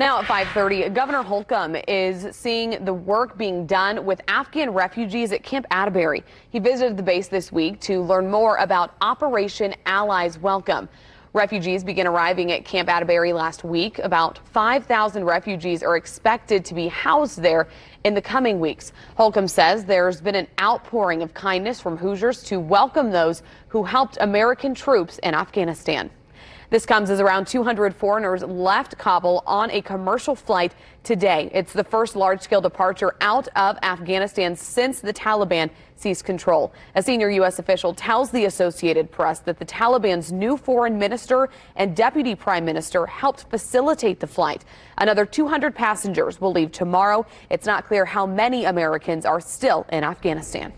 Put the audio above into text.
Now at 5:30, Governor Holcomb is seeing the work being done with Afghan refugees at Camp Atterbury. He visited the base this week to learn more about Operation Allies Welcome. Refugees began arriving at Camp Atterbury last week. About 5,000 refugees are expected to be housed there in the coming weeks. Holcomb says there's been an outpouring of kindness from Hoosiers to welcome those who helped American troops in Afghanistan. This comes as around 200 foreigners left Kabul on a commercial flight today. It's the first large scale departure out of Afghanistan since the Taliban seized control. A senior U.S. official tells the Associated Press that the Taliban's new foreign minister and deputy prime minister helped facilitate the flight. Another 200 passengers will leave tomorrow. It's not clear how many Americans are still in Afghanistan.